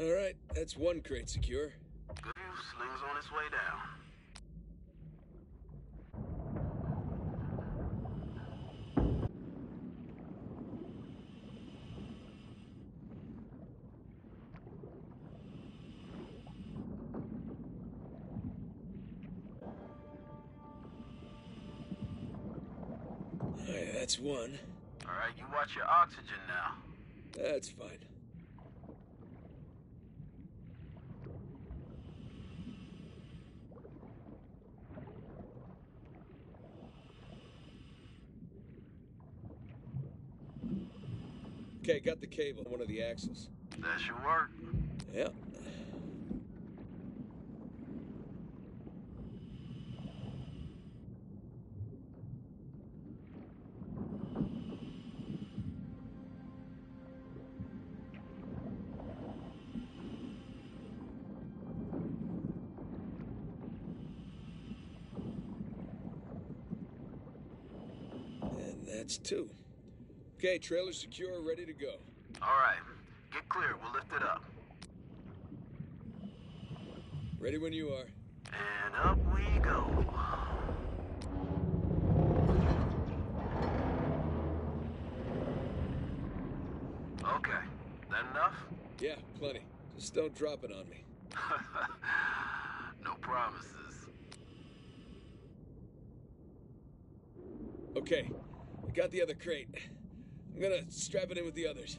All right, that's one crate secure. Good view, slings on its way down. All right, that's one. All right, you watch your oxygen now. That's fine. Okay, got the cable, on one of the axles. That should work. Yeah. And that's two. Okay, trailer secure, ready to go. All right, get clear. We'll lift it up. Ready when you are. And up we go. Okay, that enough? Yeah, plenty. Just don't drop it on me. no promises. Okay, I got the other crate. I'm gonna strap it in with the others.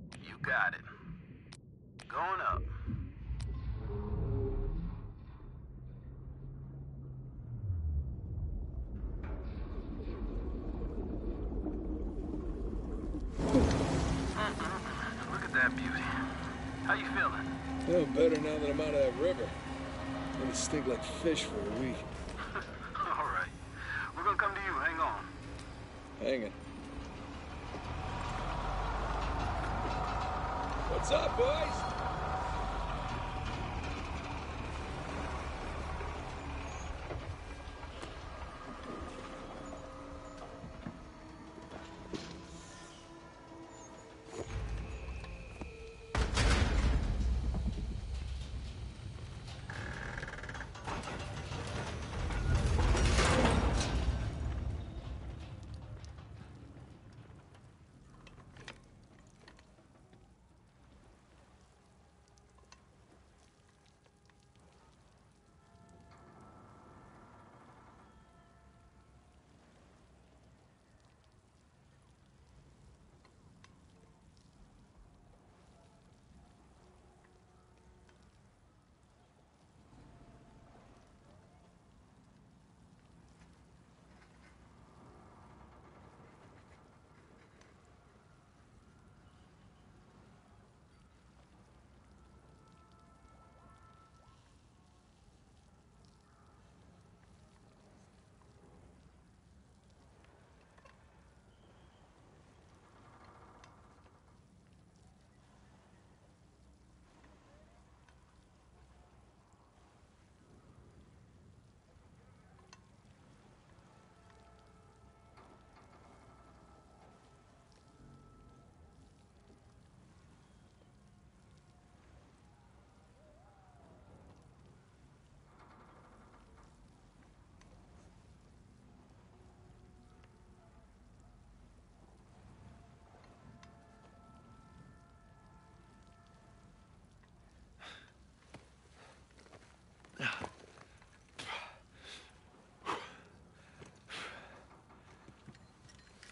Got it. Going up. Look at that beauty. How you feeling? Oh, better now that I'm out of that river. I'm Gonna stink like fish for a week. All right. We're gonna come to you. Hang on. Hanging. What's up, boys?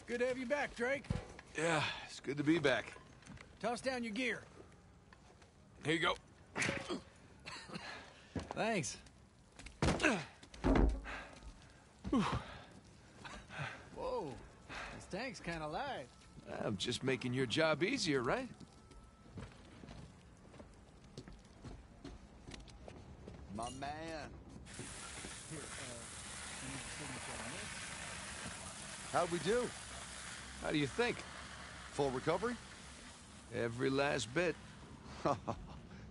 Good to have you back, Drake. Yeah, it's good to be back. Toss down your gear. Here you go. Thanks. Whoa, this tank's kind of light. I'm just making your job easier, right? My man. Here, uh, you need signature on this? How'd we do? How do you think? Full recovery? Every last bit.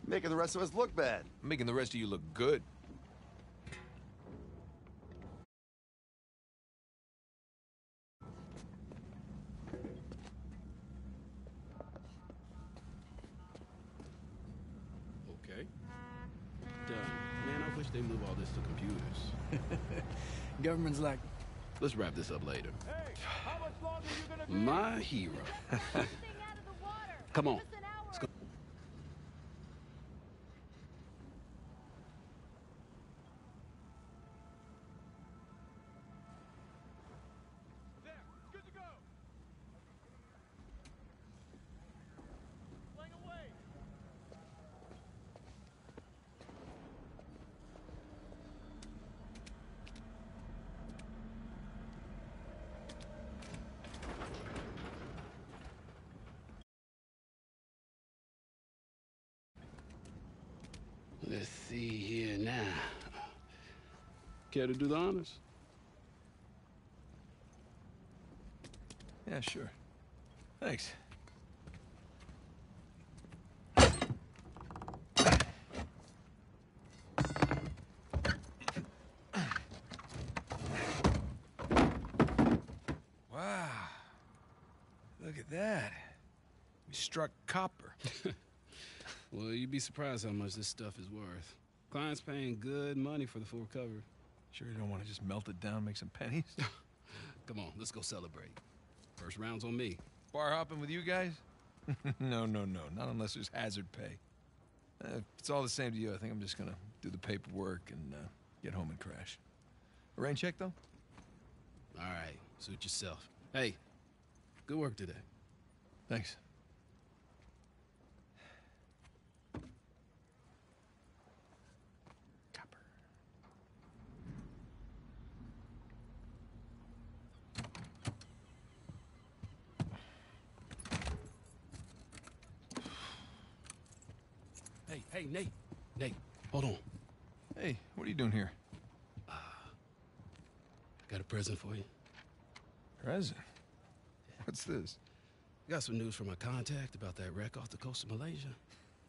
Making the rest of us look bad. Making the rest of you look good. Okay. Done. Man, I wish they move all this to computers. Government's like, Let's wrap this up later. My hero. Come on. Let's go. Let's see here now. Care to do the honors? Yeah, sure. Thanks. Wow. Look at that. We struck copper. Well, you'd be surprised how much this stuff is worth. Client's paying good money for the full recovery. Sure you don't want to just melt it down, make some pennies? Come on, let's go celebrate. First round's on me. Bar hopping with you guys? no, no, no. Not unless there's hazard pay. Uh, if it's all the same to you, I think I'm just gonna do the paperwork and uh, get home and crash. A rain check, though? All right, suit yourself. Hey, good work today. Thanks. Copper. Hey, Nate. Nate, hold on. Hey, what are you doing here? i Got a present for you. Present. What's this? Got some news from my contact about that wreck off the coast of Malaysia.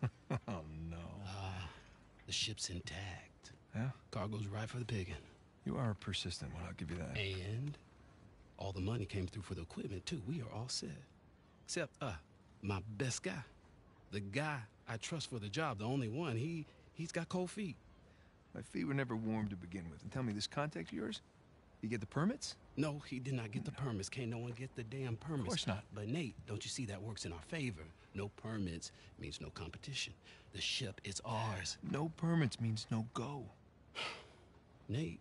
Oh, no. The ship's intact. Yeah? Cargo's right for the picking. You are persistent one, I'll give you that. And all the money came through for the equipment, too. We are all set. Except, uh, my best guy. The guy I trust for the job, the only one. He, he's got cold feet. My feet were never warm to begin with. And tell me, this contact of yours? You get the permits? No, he did not get the permits. Can't no one get the damn permits. Of course not. But Nate, don't you see that works in our favor? No permits means no competition. The ship is ours. No permits means no go. Nate,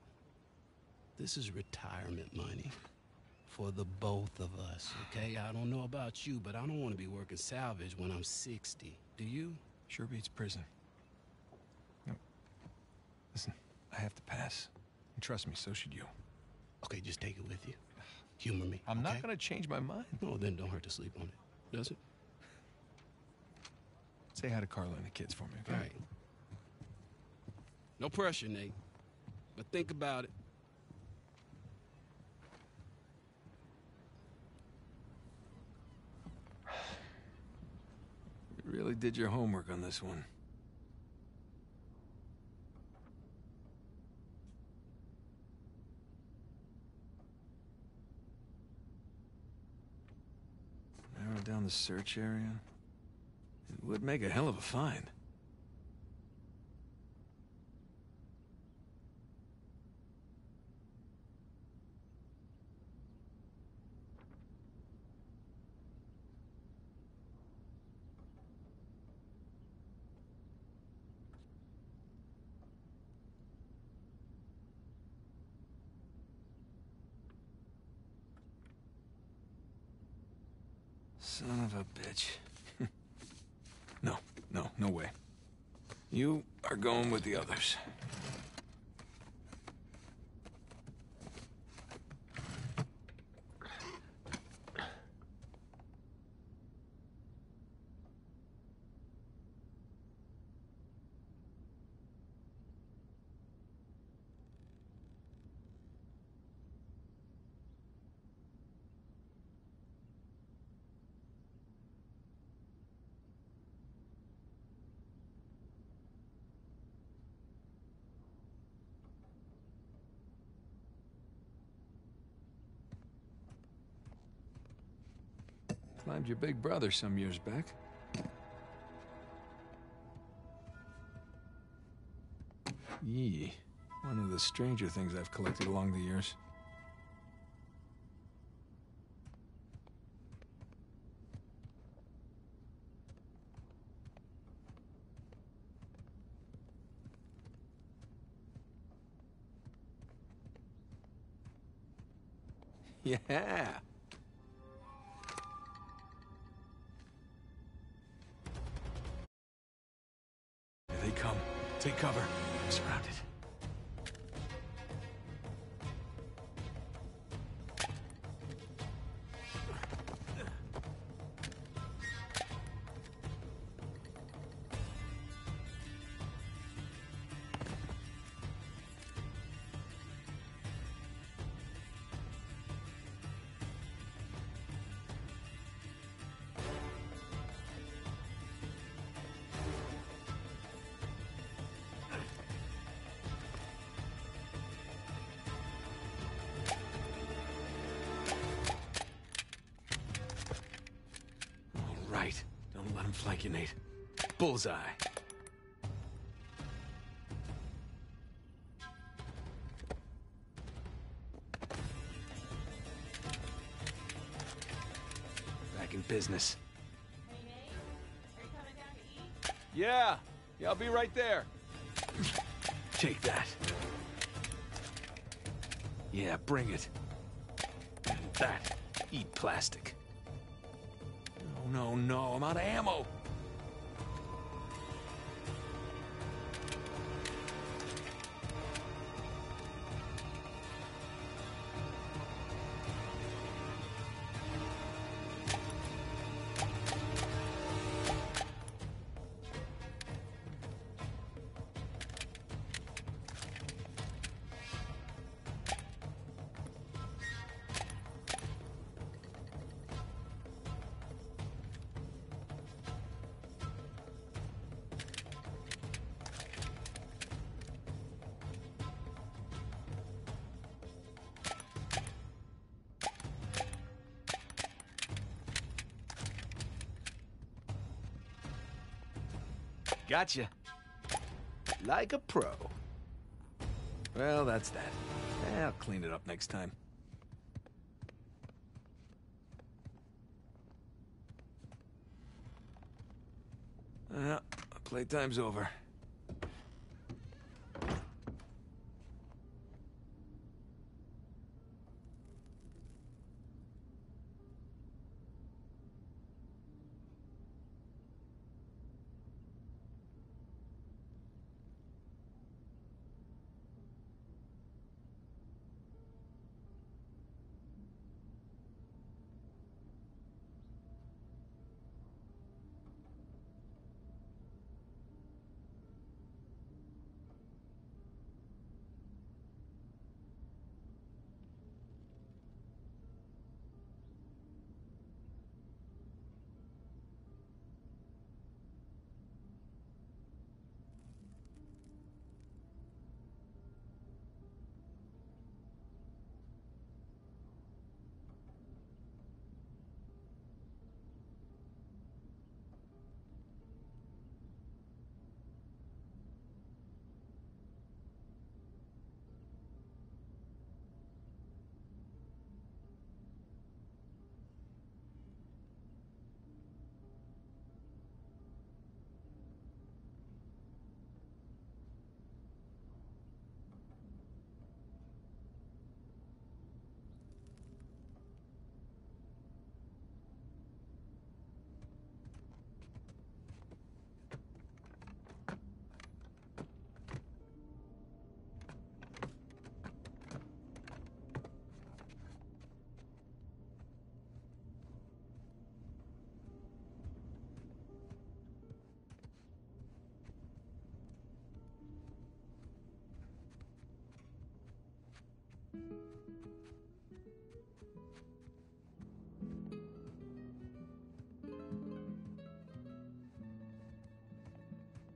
this is retirement money for the both of us, okay? I don't know about you, but I don't want to be working salvage when I'm 60. Do you? Sure beats prison. No. Listen, I have to pass. And trust me, so should you. Okay, just take it with you. Humor me. I'm not gonna change my mind. No, then don't hurt to sleep on it. Does it? Say hi to Carla and the kids for me, okay? All right. No pressure, Nate. But think about it. Really did your homework on this one. Narrow down the search area. It would make a hell of a find. Son of a bitch. no, no, no way. You are going with the others. Climbed your big brother some years back. Yee. One of the stranger things I've collected along the years. Yeah. Bullseye. Back in business. Yeah. Yeah, I'll be right there. Take that. Yeah, bring it. And that. Eat plastic. No, no, no. I'm out of ammo. Gotcha. Like a pro. Well, that's that. Eh, I'll clean it up next time. Yeah, playtime's over.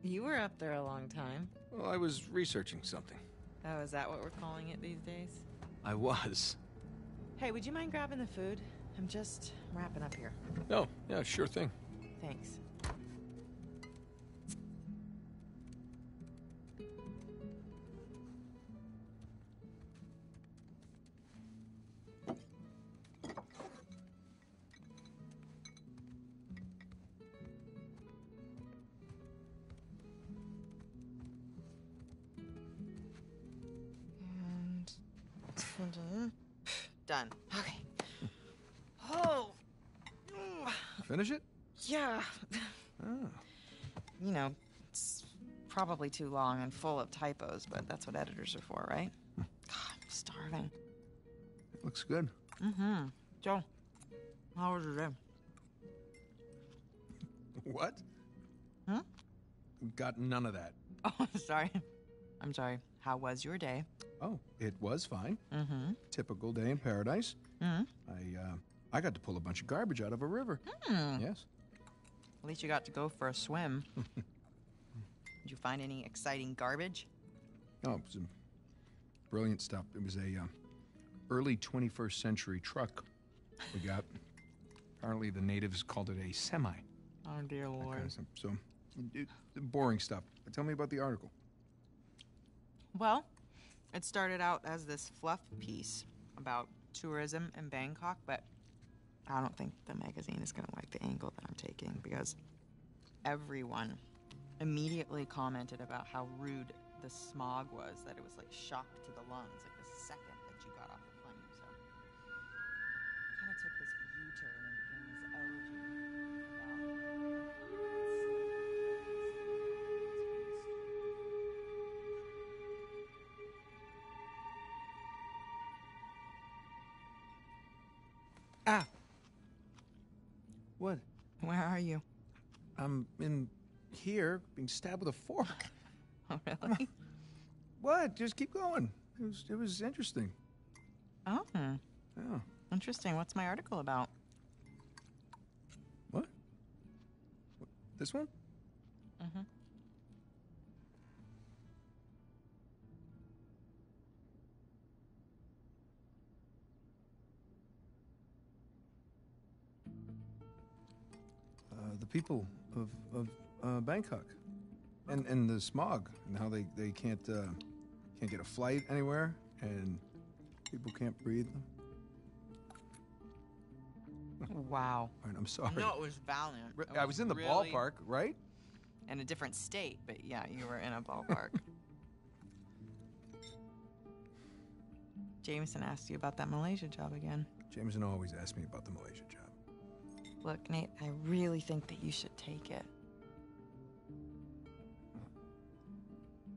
You were up there a long time. Well, I was researching something. Oh, is that what we're calling it these days? I was. Hey, would you mind grabbing the food? I'm just wrapping up here. No, yeah, sure thing. Thanks. Probably too long and full of typos, but that's what editors are for, right? God, I'm starving. It looks good. Mm-hmm. Joe, how was your day? What? Huh? Got none of that. Oh, sorry. I'm sorry. How was your day? Oh, it was fine. Mm-hmm. Typical day in paradise. Mm-hmm. I uh, I got to pull a bunch of garbage out of a river. Hmm. Yes. At least you got to go for a swim. Did you find any exciting garbage? Oh, it was some brilliant stuff. It was a um, early 21st century truck we got. Apparently, the natives called it a semi. Oh dear that kind lord. of stuff. So, it, boring stuff. But tell me about the article. Well, it started out as this fluff piece about tourism in Bangkok, but I don't think the magazine is going to like the angle that I'm taking because everyone immediately commented about how rude the smog was, that it was like shock to the lungs, like the second that you got off the plane. So kind of took this U-turn and became this elegy Ah. What? Where are you? I'm in here being stabbed with a fork. Oh, really? What? Just keep going. It was, it was interesting. Oh, Yeah. interesting. What's my article about? What? What? This one? Mm-hmm. Uh, the people of, of uh, Bangkok. And, and the smog and how they, they can't uh, can't get a flight anywhere and people can't breathe. Wow. All right, I'm sorry. No, it was valiant. Re- It I was in the really- ballpark, right? In a different state, but yeah, you were in a ballpark. Jameson asked you about that Malaysia job again. Jameson always asks me about the Malaysia job. Look, Nate, I really think that you should take it.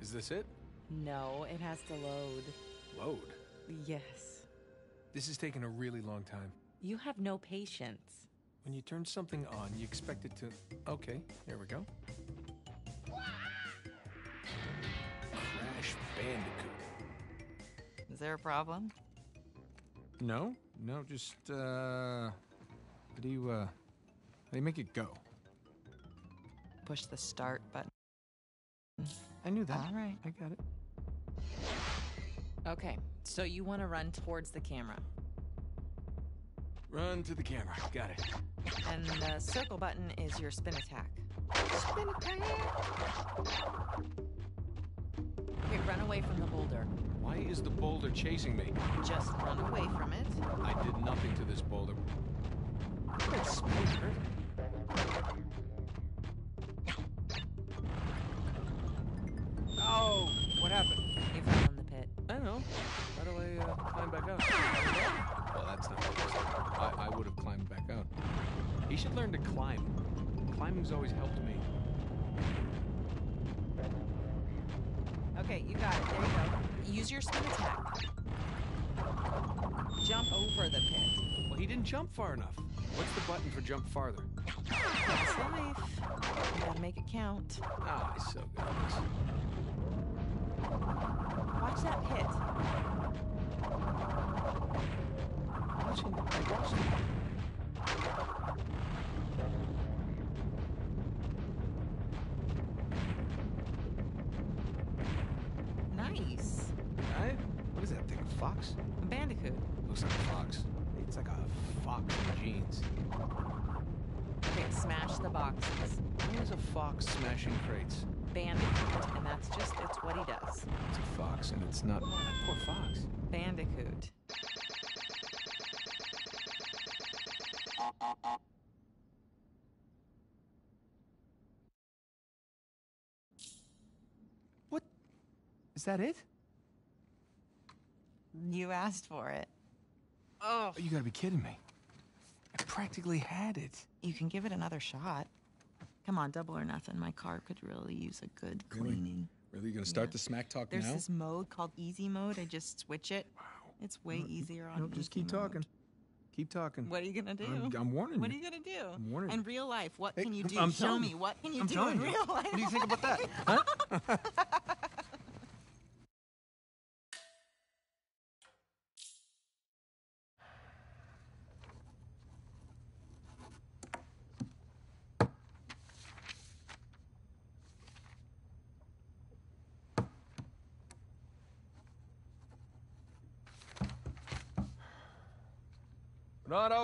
Is this it? No, it has to load. Load? Yes. This is taking a really long time. You have no patience. When you turn something on, you expect it to. Okay, here we go. Crash Bandicoot. Is there a problem? No, no, just, uh. How do you, uh. How do you make it go? Push the start button. I knew that. All right. I got it. Okay, so you want to run towards the camera. Run to the camera. Got it. And the circle button is your spin attack. Spin attack! Okay, run away from the boulder. Why is the boulder chasing me? Just run away from it. I did nothing to this boulder. That smells. Oh, what happened? You fell in the pit. I don't know. How do I uh, climb back out? Well, that's not possible. I, I would have climbed back out. He should learn to climb. Climbing's always helped me. Okay, you got it. There you go. Use your spin attack. Jump over the pit. Well, he didn't jump far enough. What's the button for jump farther? That's life. You gotta make it count. Ah, he's so good at this. Watch that pit. Watching, I watched him. Nice. What is that thing? A fox? A bandicoot. Looks like a fox. It's like a fox in jeans. Okay, smash the boxes. Why is a fox smashing crates? Bandicoot, and that's just, it's what he does. It's a fox, and it's not. Poor fox. Bandicoot. What? Is that it? You asked for it. Oh, you gotta be kidding me! I practically had it. You can give it another shot. Come on, double or nothing. My car could really use a good Really? cleaning. Really, you gonna start Yeah. the smack talk There's now? this mode called easy mode. I just switch it. Wow. It's way easier on Nope, just keep mode. talking. Keep talking. What are you gonna do? I'm, I'm warning what are you. you gonna do? I'm warning In real life, what Hey, can you do? I'm Show telling me. What can you I'm do in you. real life? What do you think about that? We're not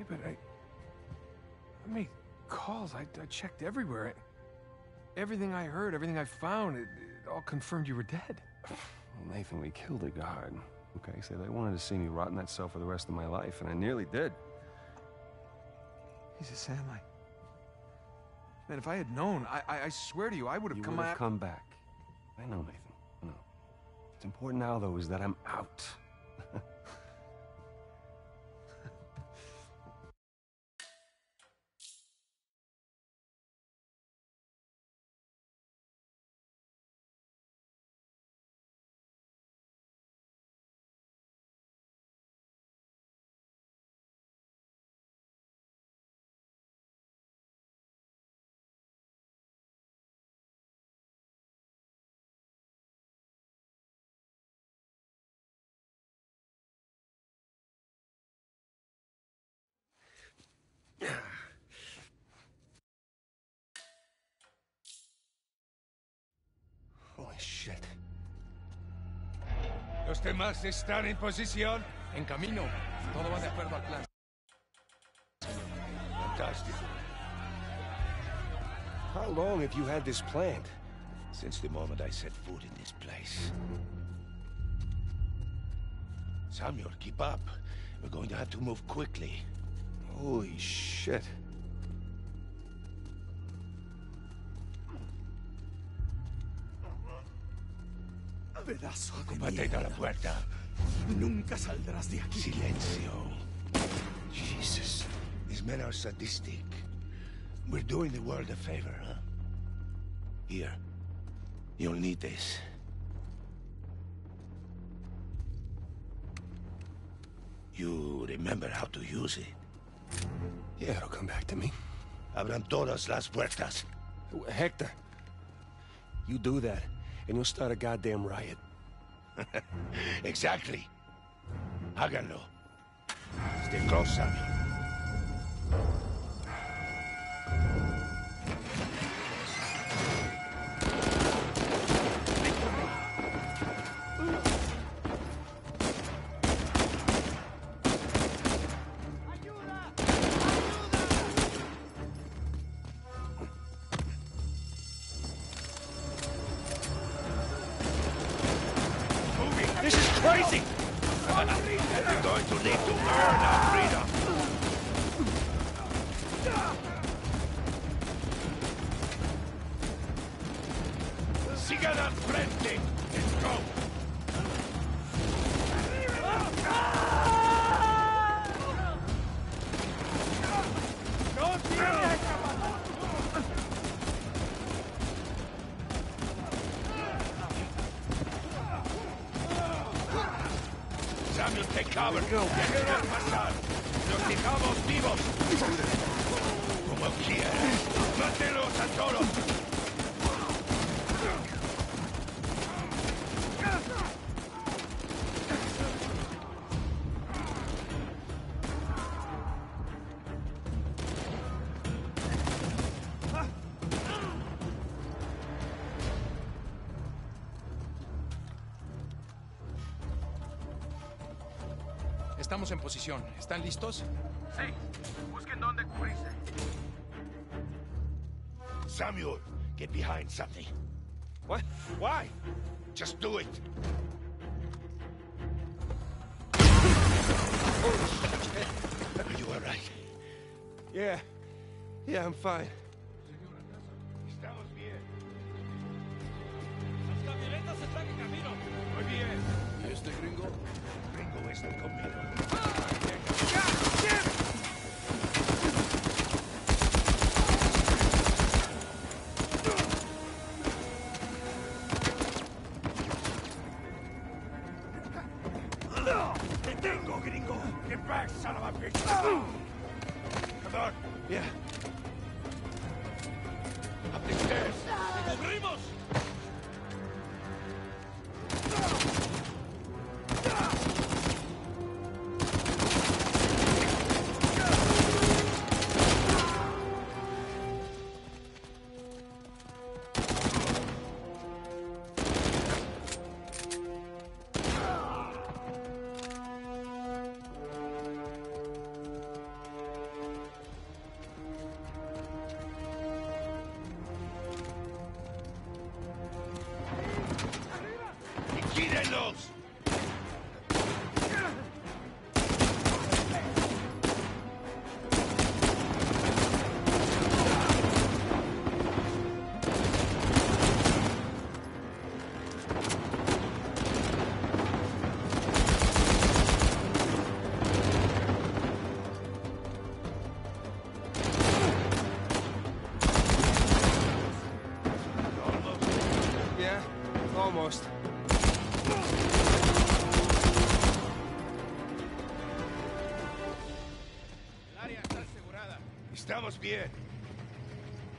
Yeah, but I. I made calls. I, I checked everywhere. I, everything I heard, everything I found, it, it all confirmed you were dead. Well, Nathan, we killed a guard. Okay, so they wanted to see me rot in that cell for the rest of my life, and I nearly did. Jesus, Sam, I. Man, if I had known, I, I, I swear to you, I would have You come would have come back. I know, Nathan. I know. What's important now, though, is that I'm out. armas están en posición? En camino. Todo va de acuerdo al plan. Fantastic. How long have you had this planned? Since the moment I set foot in this place. Samuel, keep up. We're going to have to move quickly. Holy shit. Pedazo Ocúpate de la puerta. Nunca saldrás de aquí. Silencio. Jesus. These men are sadistic. We're doing the world a favor, huh? Here. You'll need this. You remember how to use it? Yeah, it'll come back to me. Abran todas las puertas. Hector, you do that, and you'll start a goddamn riot. exactly. Háganlo. Stay close, Samuel. En posición. ¿Están listos? Sí, busquen dónde cubrirse. Samuel, get behind something. What? Why? Just do it. Are you all right? Yeah. Yeah, I'm fine. Estamos bien. Las camionetas están en camino. Muy bien. ¿Y este gringo? Gringo está conmigo.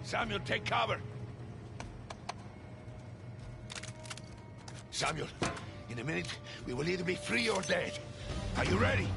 Samuel, take cover. Samuel, in a minute, we will either be free or dead. Are you ready?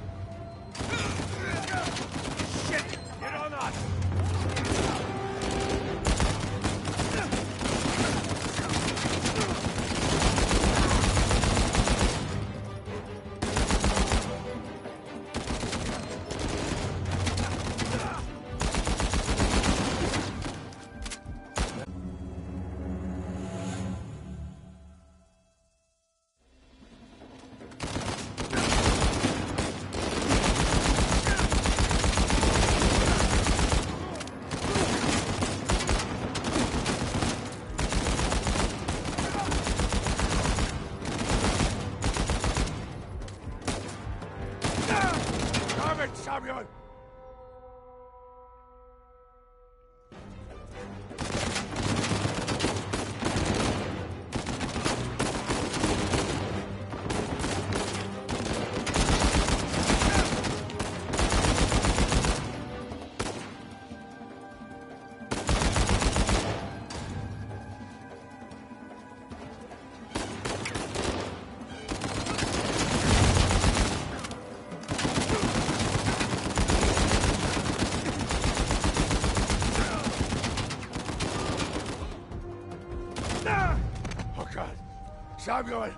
Samuel! Samuel!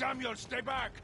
Samuel, stay back!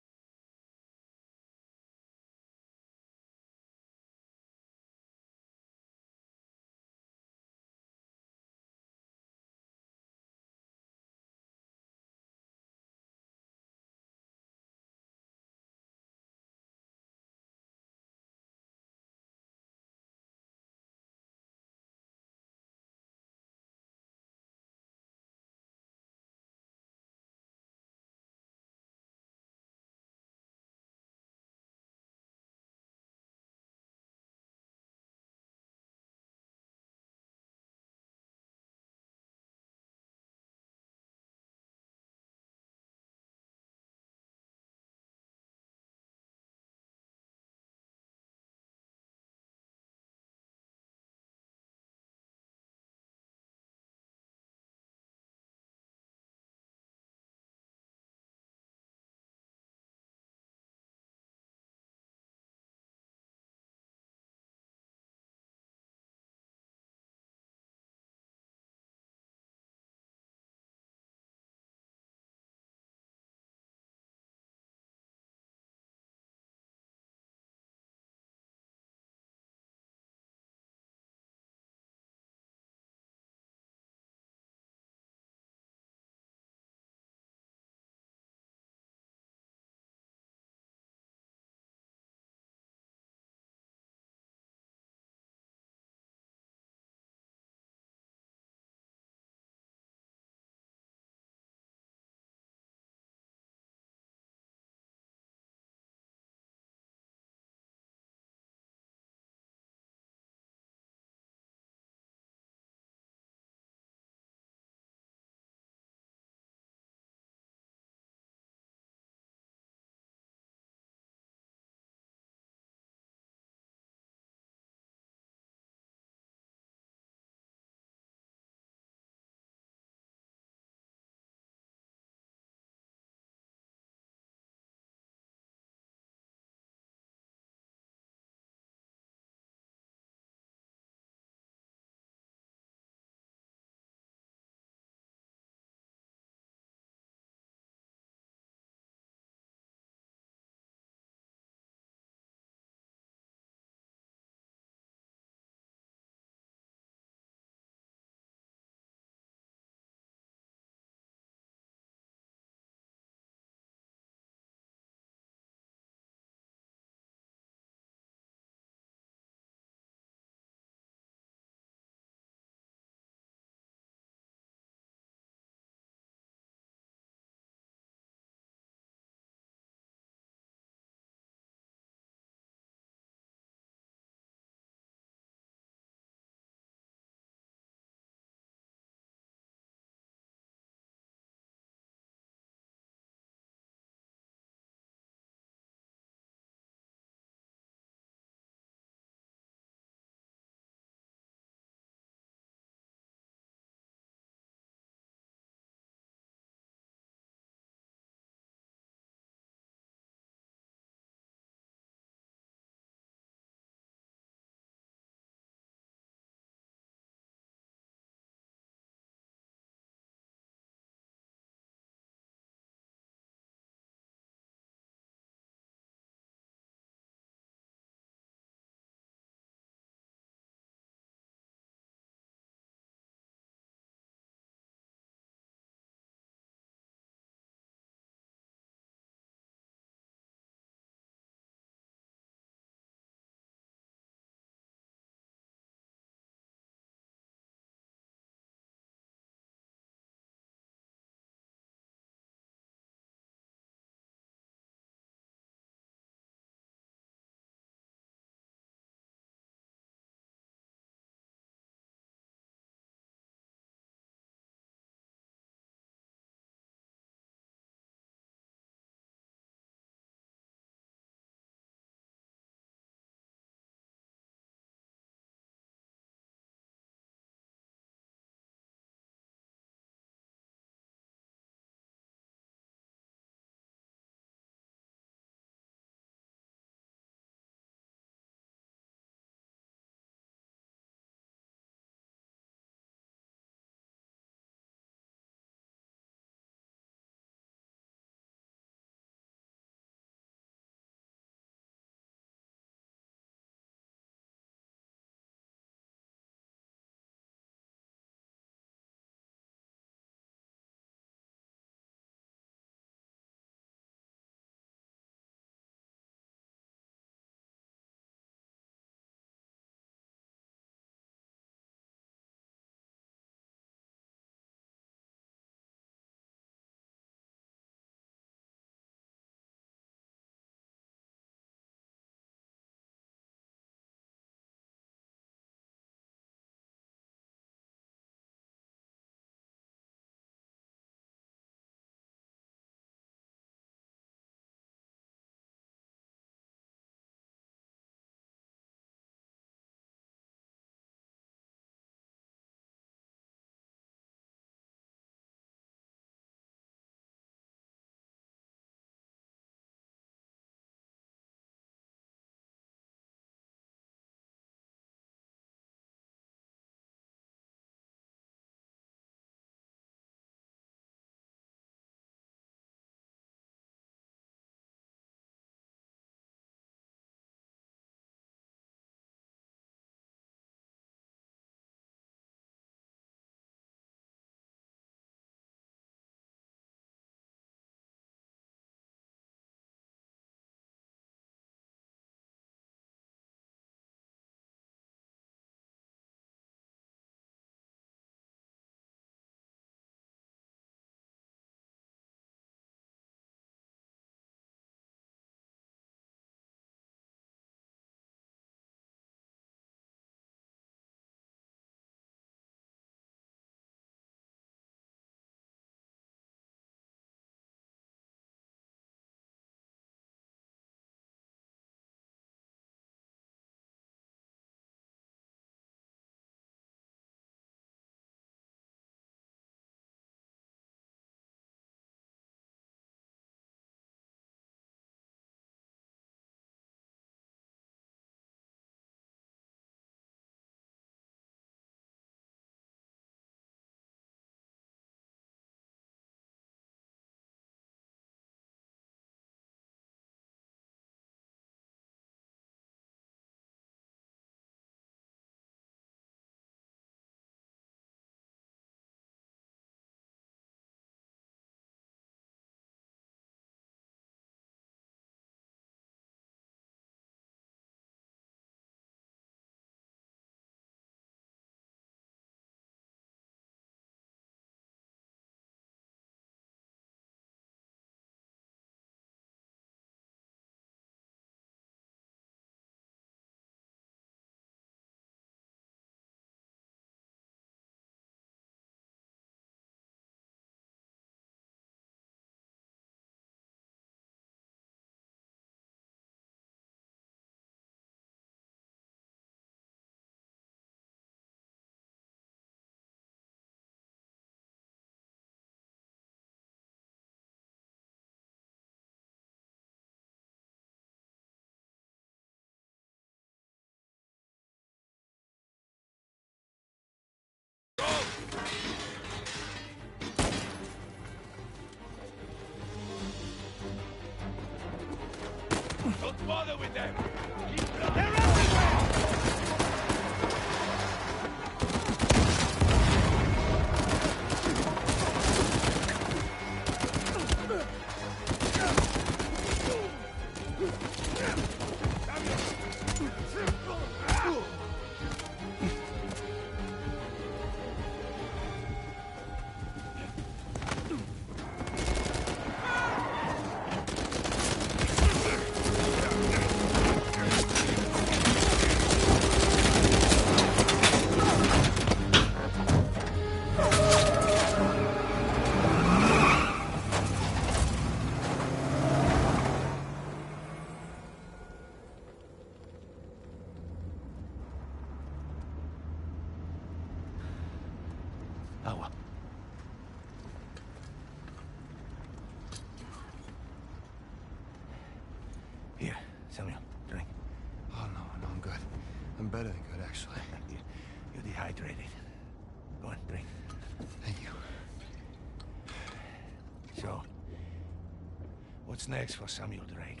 What's next for Samuel Drake?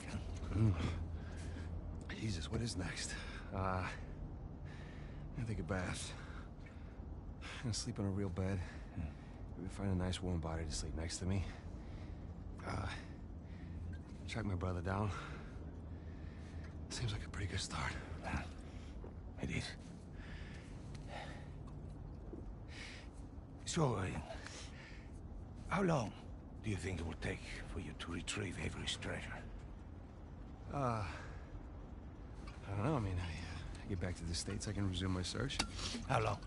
Huh? Jesus, what is next? Uh, I'm gonna take a bath. I'm gonna sleep on a real bed. Maybe find a nice warm body to sleep next to me. Uh, track my brother down. Seems like a pretty good start. It is. So, uh, how long do you think it will take for you to retrieve Avery's treasure? Uh, I don't know. I mean, I, uh, I get back to the States, I can resume my search. How long?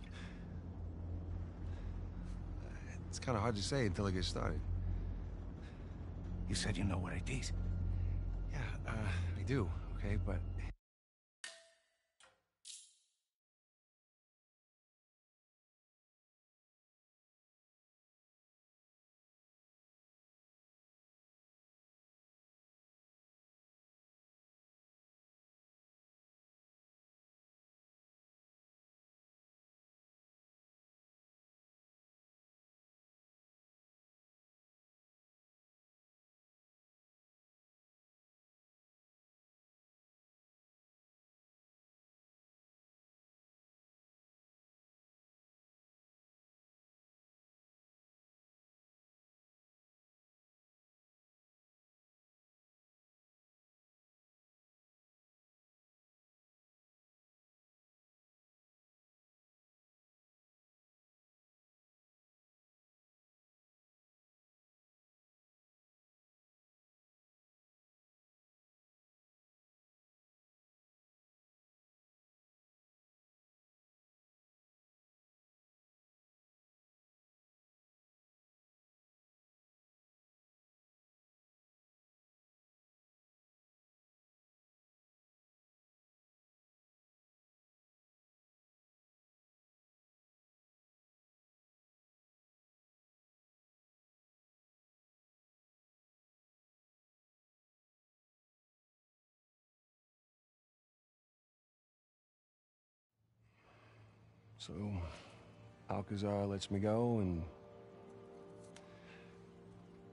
It's kind of hard to say until I get started. You said you know where it is. Yeah, uh, I do, okay, but So, Alcazar lets me go, and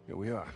here we are.